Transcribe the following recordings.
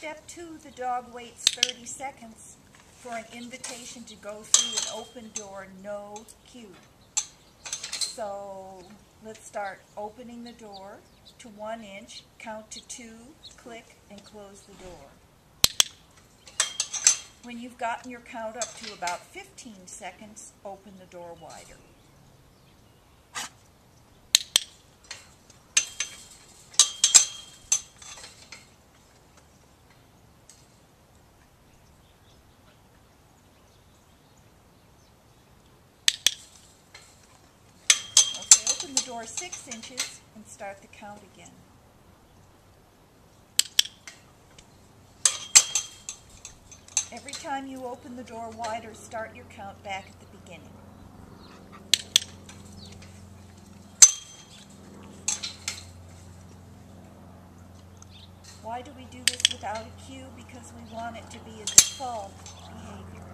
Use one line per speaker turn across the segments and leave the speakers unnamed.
step two, the dog waits 30 seconds for an invitation to go through an open door, no cue. So let's start opening the door to one inch, count to two, click, and close the door. When you've gotten your count up to about 15 seconds, open the door wider. Door six inches and start the count again. Every time you open the door wider, start your count back at the beginning. Why do we do this without a cue? Because we want it to be a default behavior.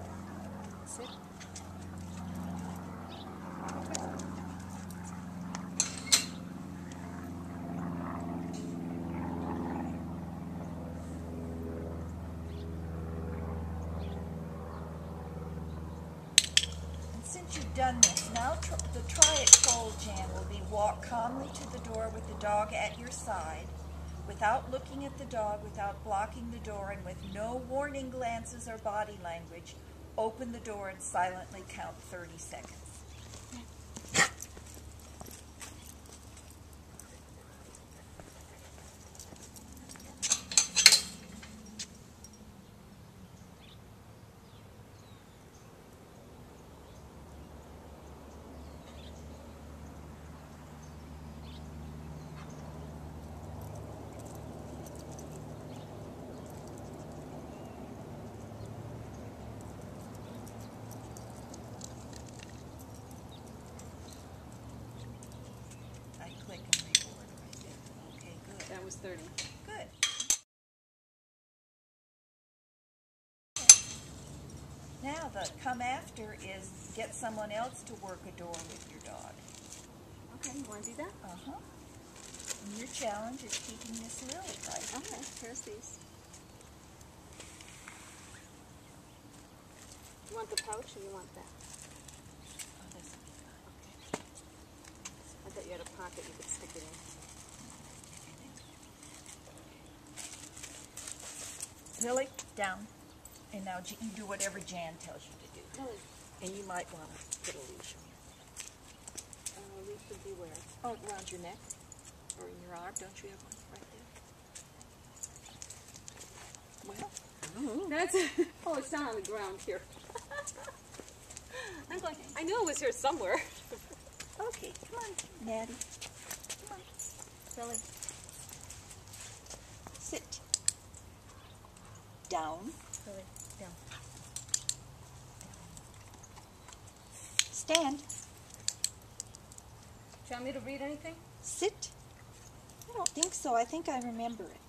Done this, now tr- the try it fold, Jan, will be walk calmly to the door with the dog at your side, without looking at the dog, without blocking the door, and with no warning glances or body language. Open the door and silently count 30 seconds. I click and record right there. Okay, good.
That was 30.
Good. Now the come after is get someone else to work a door with your dog.
Okay, you want to do that?
Uh huh. And your challenge is keeping this lily right.
Okay, here's these. You want the pouch or you want that?
Oh, this
Okay. I thought you had a pocket you could stick it
Lily, down. And now you do whatever Jan tells you to do.
Lily,
And you might want to put a leash on.
uh, leash would be where?
Oh, around your neck or in your arm. Don't you have one right there? Well,
That's Oh, it's down on the ground here. I'm going, I knew it was here somewhere.
okay. Come on, Natty. Come on. Lily. Sit. Down. Lily, down. Stand.
Do you want me to read anything?
Sit. I don't think so. I think I remember it.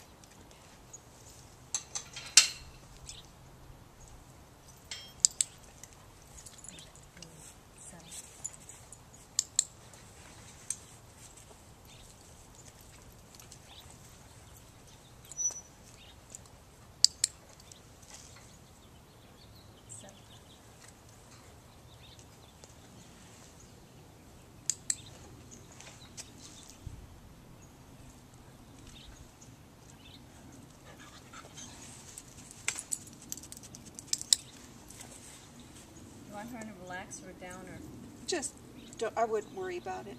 You want her to relax or down or?
Just, don't, I wouldn't worry about it.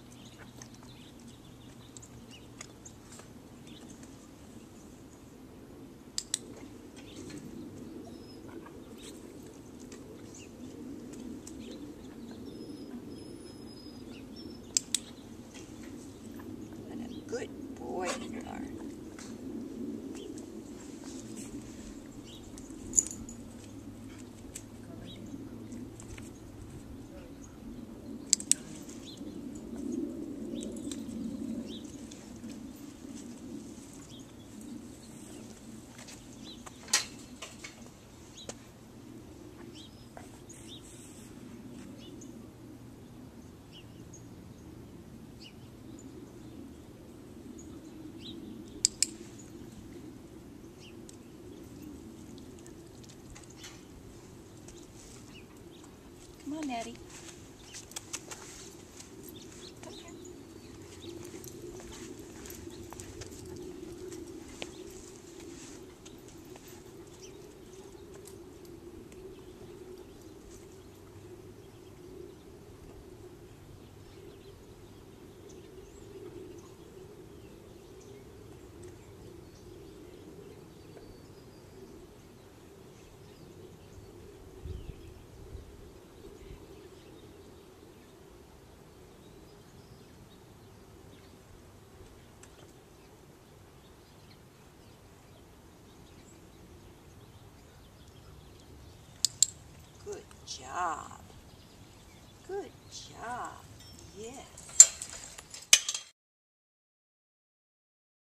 Good boy you. On, Eddie. Job. Good job. Yes.